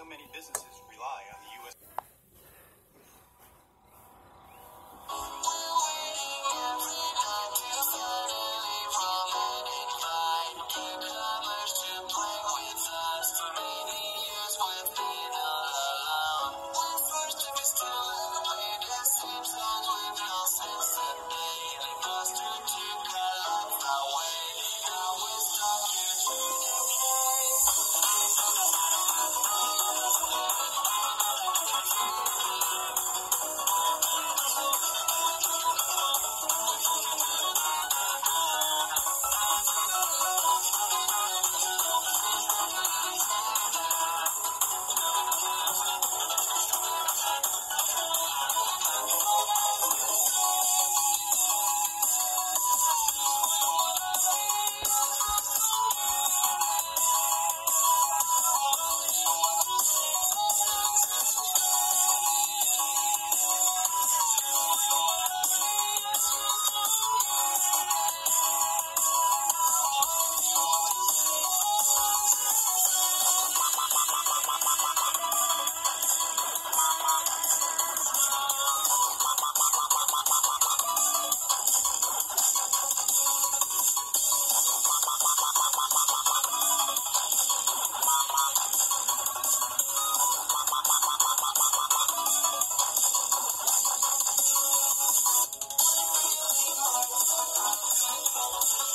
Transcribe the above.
so many businesses rely on the